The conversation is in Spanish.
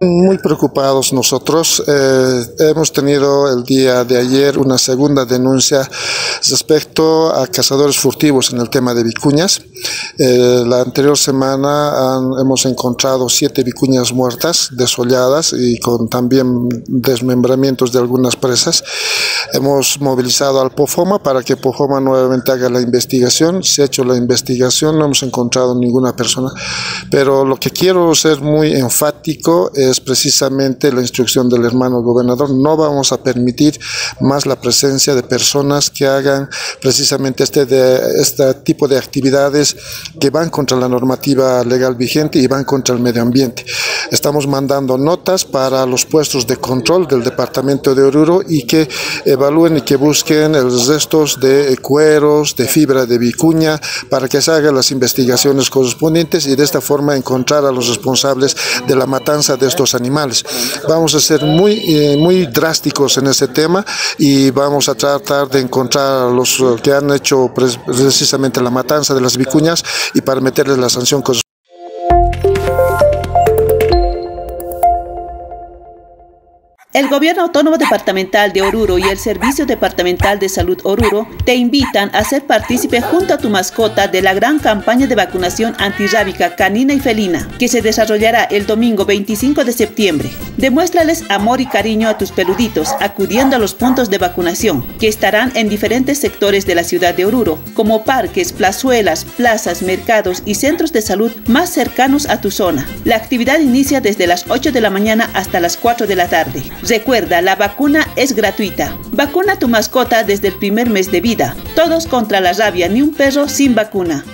Muy preocupados nosotros. Eh, hemos tenido el día de ayer una segunda denuncia respecto a cazadores furtivos en el tema de vicuñas. Eh, la anterior semana hemos encontrado siete vicuñas muertas, desolladas y con también desmembramientos de algunas presas. Hemos movilizado al POFOMA para que POFOMA nuevamente haga la investigación. Se ha hecho la investigación, no hemos encontrado ninguna persona. Pero lo que quiero ser muy enfático es precisamente la instrucción del hermano gobernador. No vamos a permitir más la presencia de personas que hagan precisamente este, de, este tipo de actividades que van contra la normativa legal vigente y van contra el medio ambiente. Estamos mandando notas para los puestos de control del departamento de Oruro y que evalúen y que busquen los restos de cueros, de fibra de vicuña, para que se hagan las investigaciones correspondientes y de esta forma encontrar a los responsables de la matanza de estos animales. Vamos a ser muy, eh, muy drásticos en ese tema y vamos a tratar de encontrar a los que han hecho precisamente la matanza de las vicuñas y para meterles la sanción correspondiente. El Gobierno Autónomo Departamental de Oruro y el Servicio Departamental de Salud Oruro te invitan a ser partícipe junto a tu mascota de la gran campaña de vacunación antirrábica canina y felina, que se desarrollará el domingo 25 de septiembre. Demuéstrales amor y cariño a tus peluditos acudiendo a los puntos de vacunación, que estarán en diferentes sectores de la ciudad de Oruro, como parques, plazuelas, plazas, mercados y centros de salud más cercanos a tu zona. La actividad inicia desde las 8 de la mañana hasta las 4 de la tarde. Recuerda, la vacuna es gratuita. Vacuna tu mascota desde el primer mes de vida. Todos contra la rabia, ni un perro sin vacuna.